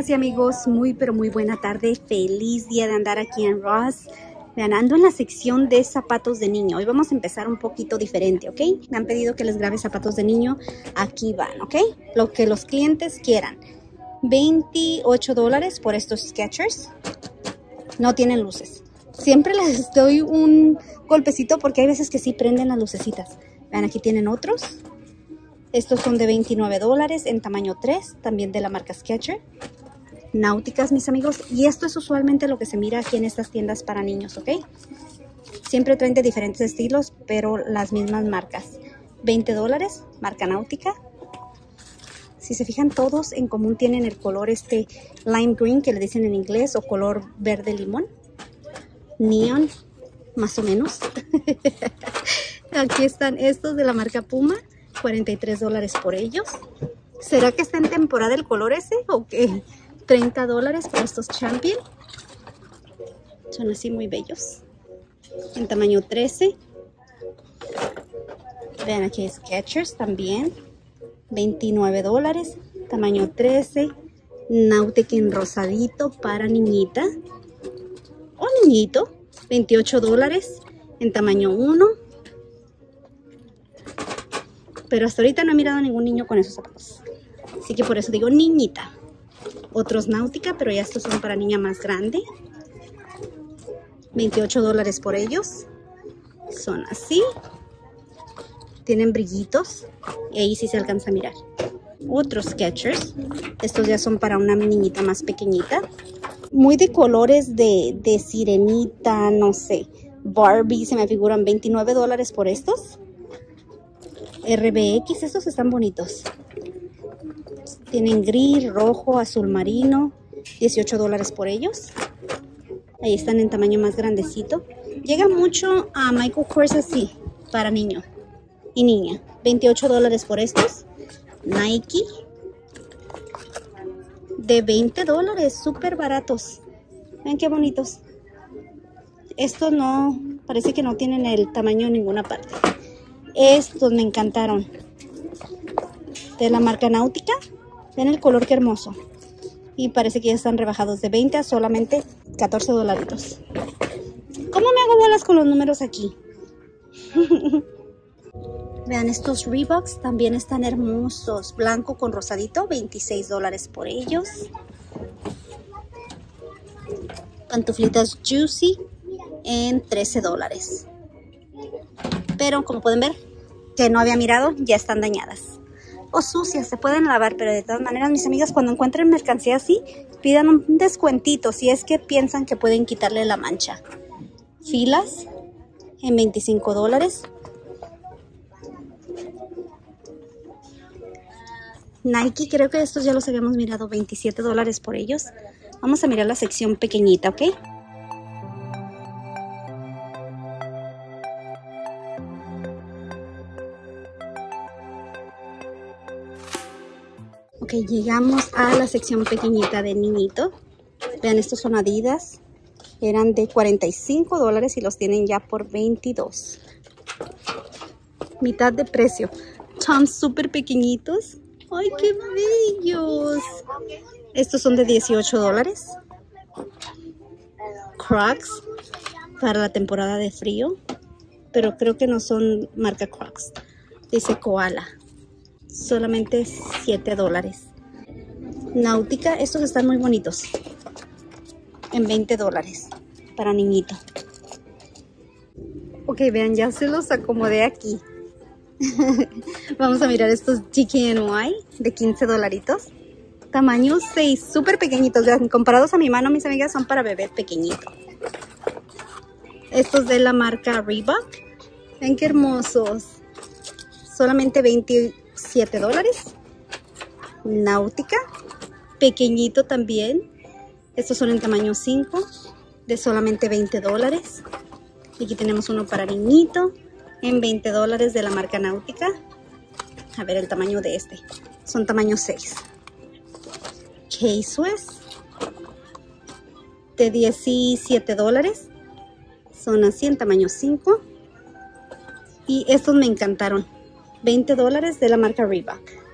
amigas y amigos, muy pero muy buena tarde, feliz día de andar aquí en Ross. Vean, ando en la sección de zapatos de niño. Hoy vamos a empezar un poquito diferente, ¿ok? Me han pedido que les grabe zapatos de niño. Aquí van, ¿ok? Lo que los clientes quieran. 28 dólares por estos Skechers. No tienen luces. Siempre les doy un golpecito porque hay veces que sí prenden las lucecitas. Vean, aquí tienen otros. Estos son de 29 dólares en tamaño 3, también de la marca Sketcher. Náuticas, mis amigos. Y esto es usualmente lo que se mira aquí en estas tiendas para niños, ¿ok? Siempre traen de diferentes estilos, pero las mismas marcas. 20 dólares, marca náutica. Si se fijan, todos en común tienen el color este lime green, que le dicen en inglés, o color verde limón. Neon, más o menos. Aquí están estos de la marca Puma. 43 dólares por ellos. ¿Será que está en temporada el color ese o qué? 30 dólares por estos Champion. Son así muy bellos. En tamaño 13. Vean aquí Sketchers también. 29 dólares. Tamaño 13. Nautic en rosadito para niñita. O niñito. 28 dólares. En tamaño 1 pero hasta ahorita no he mirado a ningún niño con esos zapatos. Así que por eso digo niñita. Otros náutica, pero ya estos son para niña más grande. 28 dólares por ellos. Son así. Tienen brillitos. Y ahí sí se alcanza a mirar. Otros Sketchers. Estos ya son para una niñita más pequeñita. Muy de colores de, de sirenita, no sé. Barbie, se me figuran 29 dólares por estos. RBX, estos están bonitos. Tienen gris, rojo, azul marino, 18 dólares por ellos. Ahí están en tamaño más grandecito. Llega mucho a Michael Kors así, para niño y niña. 28 dólares por estos. Nike. De 20 dólares, súper baratos. Ven qué bonitos. Estos no, parece que no tienen el tamaño en ninguna parte. Estos me encantaron. De la marca Náutica. Ven el color que hermoso. Y parece que ya están rebajados de 20 a solamente 14 dolaritos. ¿Cómo me hago bolas con los números aquí? Vean, estos Reeboks también están hermosos. Blanco con rosadito, 26 dólares por ellos. Pantuflitas Juicy en 13 dólares pero como pueden ver, que no había mirado, ya están dañadas. O sucias, se pueden lavar, pero de todas maneras, mis amigas, cuando encuentren mercancía así, pidan un descuentito si es que piensan que pueden quitarle la mancha. Filas en 25 dólares. Nike, creo que estos ya los habíamos mirado, 27 dólares por ellos. Vamos a mirar la sección pequeñita, ¿ok? Llegamos a la sección pequeñita de niñito. Vean, estos son Adidas. Eran de 45 dólares y los tienen ya por 22. Mitad de precio. Son súper pequeñitos. ¡Ay, qué bellos! Estos son de 18 dólares. Crocs para la temporada de frío. Pero creo que no son marca Crocs. Dice Koala solamente 7 dólares. Náutica, estos están muy bonitos. En 20 dólares para niñito. Ok, vean, ya se los acomodé aquí. Vamos a mirar estos GKNY de 15 dolaritos. Tamaño 6, súper pequeñitos. Comparados a mi mano, mis amigas, son para bebé pequeñito. Estos de la marca Reebok. Ven qué hermosos. Solamente 20, 7 dólares. Náutica, pequeñito también. Estos son en tamaño 5, de solamente 20 dólares. Aquí tenemos uno para niñito, en 20 dólares de la marca Náutica. A ver el tamaño de este. Son tamaño 6. Case de 17 dólares. Son así en tamaño 5. Y estos me encantaron. 20 dólares de la marca Reebok.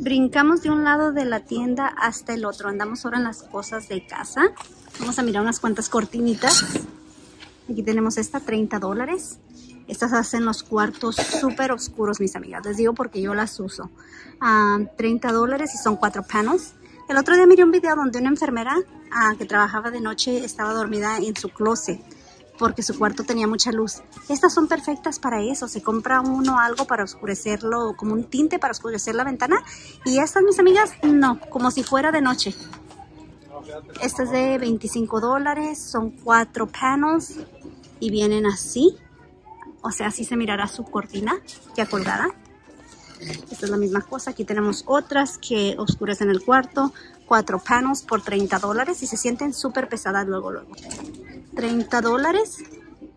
Brincamos de un lado de la tienda hasta el otro. Andamos ahora en las cosas de casa. Vamos a mirar unas cuantas cortinitas. Aquí tenemos esta, 30 dólares. Estas hacen los cuartos súper oscuros, mis amigas. Les digo porque yo las uso. 30 dólares y son cuatro panels. El otro día miré un video donde una enfermera ah, que trabajaba de noche estaba dormida en su closet porque su cuarto tenía mucha luz. Estas son perfectas para eso. Se compra uno algo para oscurecerlo, como un tinte para oscurecer la ventana. Y estas, mis amigas, no, como si fuera de noche. Esta es de 25 dólares, son cuatro panels y vienen así. O sea, así se mirará su cortina ya colgada. Esta es la misma cosa. Aquí tenemos otras que oscurecen el cuarto. Cuatro panels por 30 dólares y se sienten súper pesadas luego, luego. 30 dólares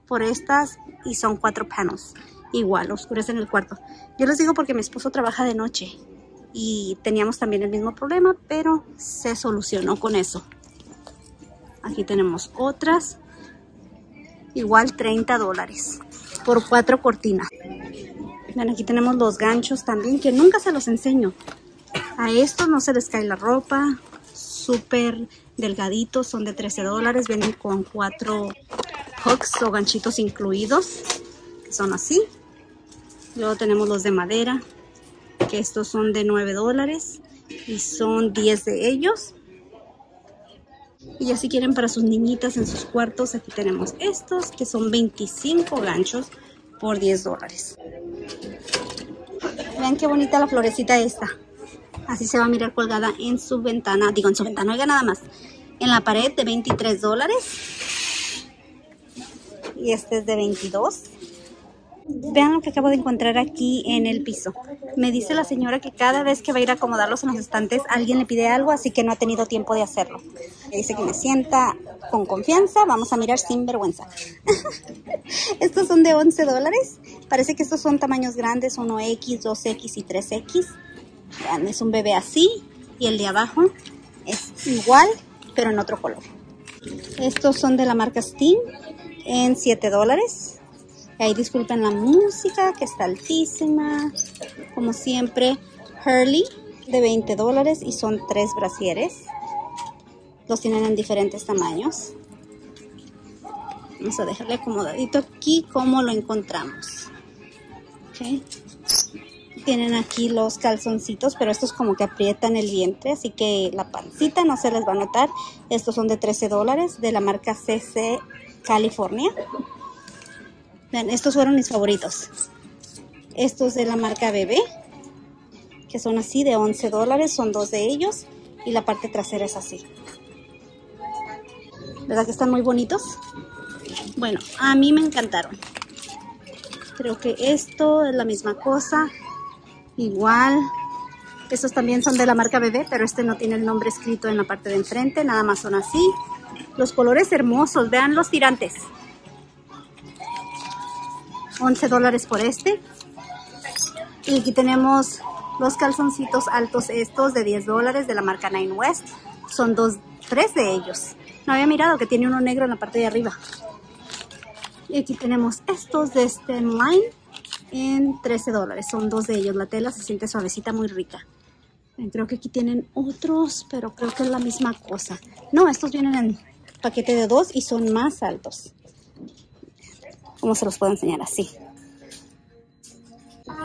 por estas y son cuatro panels. Igual, oscurecen el cuarto. Yo les digo porque mi esposo trabaja de noche y teníamos también el mismo problema, pero se solucionó con eso. Aquí tenemos otras. Igual 30 dólares por cuatro cortinas. aquí tenemos los ganchos también, que nunca se los enseño. A estos no se les cae la ropa. Súper delgaditos, son de 13 dólares. Vienen con cuatro hooks o ganchitos incluidos, que son así. Luego tenemos los de madera, que estos son de 9 dólares y son 10 de ellos. Y ya si quieren para sus niñitas en sus cuartos, aquí tenemos estos que son 25 ganchos por 10 dólares. Vean qué bonita la florecita esta. Así se va a mirar colgada en su ventana, digo en su ventana, oiga nada más. En la pared de 23 dólares. Y este es de 22. Vean lo que acabo de encontrar aquí en el piso. Me dice la señora que cada vez que va a ir a acomodarlos en los estantes, alguien le pide algo, así que no ha tenido tiempo de hacerlo. Me dice que me sienta con confianza. Vamos a mirar sin vergüenza. estos son de 11 dólares. Parece que estos son tamaños grandes, 1X, 2X y 3X. Vean, es un bebé así. Y el de abajo es igual, pero en otro color. Estos son de la marca Steam en 7 dólares. Ahí disculpen la música que está altísima. Como siempre, Hurley de 20 dólares y son tres brasieres. Los tienen en diferentes tamaños. Vamos a dejarle acomodadito aquí como lo encontramos. Tienen aquí los calzoncitos, pero estos como que aprietan el vientre, así que la pancita no se les va a notar. Estos son de 13 dólares de la marca CC California. Vean, estos fueron mis favoritos. Estos de la marca Bebé, que son así de 11 dólares, son dos de ellos. Y la parte trasera es así. ¿Verdad que están muy bonitos? Bueno, a mí me encantaron. Creo que esto es la misma cosa. Igual. Estos también son de la marca Bebé, pero este no tiene el nombre escrito en la parte de enfrente. Nada más son así. Los colores hermosos. Vean los tirantes. 11 dólares por este. Y aquí tenemos los calzoncitos altos estos de 10 dólares de la marca Nine West. Son dos, tres de ellos. No había mirado que tiene uno negro en la parte de arriba. Y aquí tenemos estos de Stem Line en 13 dólares. Son dos de ellos. La tela se siente suavecita, muy rica. Creo que aquí tienen otros, pero creo que es la misma cosa. No, estos vienen en paquete de dos y son más altos. ¿Cómo se los puedo enseñar? Así.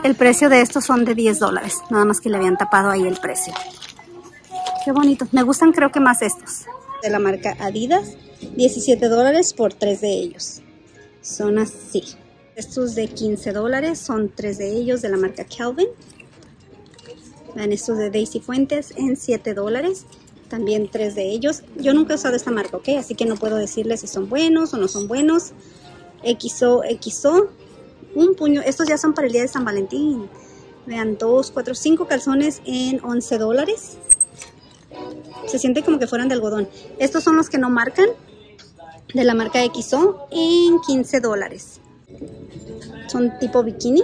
El precio de estos son de 10 dólares. Nada más que le habían tapado ahí el precio. Qué bonito. Me gustan creo que más estos. De la marca Adidas. 17 dólares por tres de ellos. Son así. Estos de 15 dólares son tres de ellos de la marca Calvin. Vean estos de Daisy Fuentes en 7 dólares. También tres de ellos. Yo nunca he usado esta marca, ¿ok? Así que no puedo decirles si son buenos o no son buenos. XO, XO, un puño, estos ya son para el día de San Valentín. Vean, dos, cuatro, cinco calzones en 11 dólares. Se siente como que fueran de algodón. Estos son los que no marcan, de la marca XO, en 15 dólares. Son tipo bikini.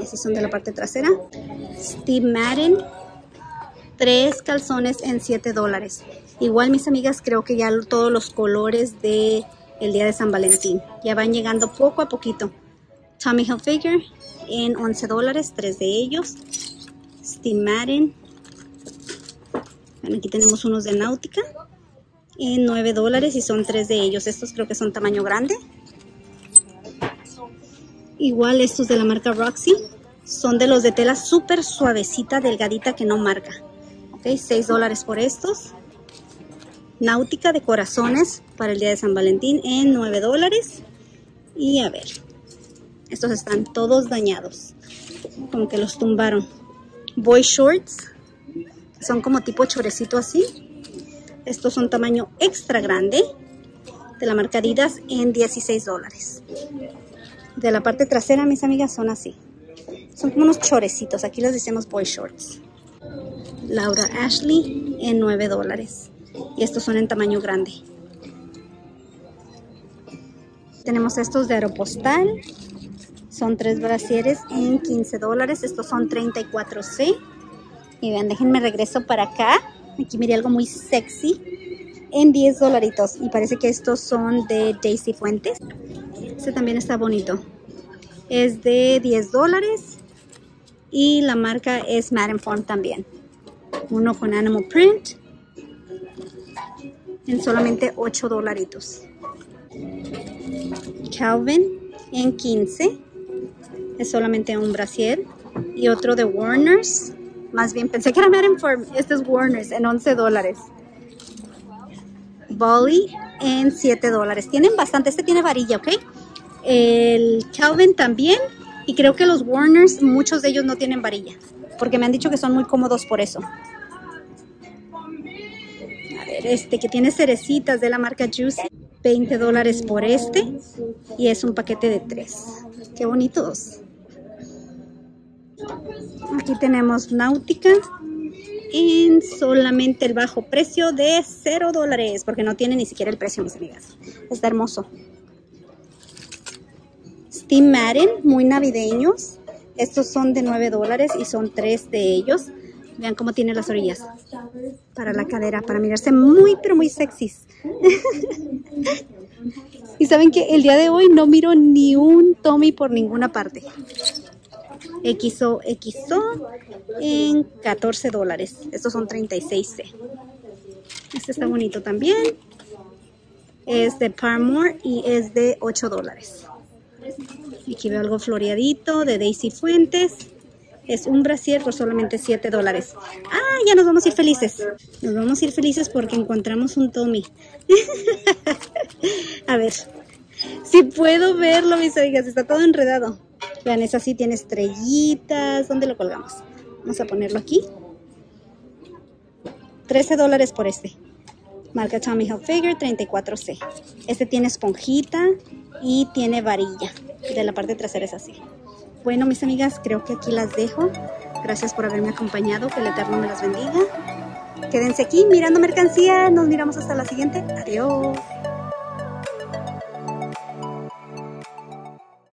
Así son de la parte trasera. Steve Madden, tres calzones en 7 dólares. Igual mis amigas creo que ya todos los colores de el día de San Valentín. Ya van llegando poco a poquito. Tommy Hilfiger en 11 dólares, tres de ellos. Steve Madden. Bueno, aquí tenemos unos de Náutica en 9 dólares y son tres de ellos. Estos creo que son tamaño grande. Igual estos de la marca Roxy son de los de tela súper suavecita, delgadita que no marca. Ok, 6 dólares por estos. Náutica de corazones para el día de San Valentín en 9 dólares. Y a ver, estos están todos dañados. Como que los tumbaron. Boy Shorts. Son como tipo chorecito así. Estos son tamaño extra grande. De la marca Adidas en 16 dólares. De la parte trasera, mis amigas, son así. Son como unos chorecitos. Aquí les decimos Boy Shorts. Laura Ashley en 9 dólares. Y estos son en tamaño grande. Tenemos estos de Aeropostal. Son tres brasieres en 15 dólares. Estos son 34C. Y vean, déjenme regreso para acá. Aquí miré algo muy sexy. En 10 dolaritos. Y parece que estos son de Daisy Fuentes. Este también está bonito. Es de 10 dólares. Y la marca es Madden Form también. Uno con Animal Print. En solamente 8 dolaritos. Calvin en 15. Es solamente un brasier. Y otro de Warner's. Más bien, pensé que era Madden Form. Este es Warner's en 11 dólares. Bolly en 7 dólares. Tienen bastante. Este tiene varilla, ¿ok? El Calvin también. Y creo que los Warners, muchos de ellos no tienen varilla. Porque me han dicho que son muy cómodos por eso. A ver, este que tiene cerecitas de la marca Juicy. 20 dólares por este. Y es un paquete de 3. Qué bonitos. Aquí tenemos Náutica en solamente el bajo precio de 0 dólares, porque no tiene ni siquiera el precio, mis amigas. Está hermoso. Steam Madden, muy navideños. Estos son de 9 dólares y son tres de ellos. Vean cómo tiene las orillas para la cadera, para mirarse muy, pero muy sexys. y saben que el día de hoy no miro ni un Tommy por ninguna parte. XO, XO en 14 dólares. Estos son 36C. Este está bonito también. Es de Parmore y es de 8 dólares. Aquí veo algo floreadito de Daisy Fuentes. Es un brasier por solamente 7 dólares. Ah, ya nos vamos a ir felices. Nos vamos a ir felices porque encontramos un Tommy. a ver. Si puedo verlo, mis amigas. Está todo enredado. Vean, es así, tiene estrellitas. ¿Dónde lo colgamos? Vamos a ponerlo aquí. 13 dólares por este. Marca Tommy Hilfiger 34C. Este tiene esponjita y tiene varilla. De la parte trasera es así. Bueno, mis amigas, creo que aquí las dejo. Gracias por haberme acompañado. Que el Eterno me las bendiga. Quédense aquí mirando mercancía. Nos miramos hasta la siguiente. Adiós.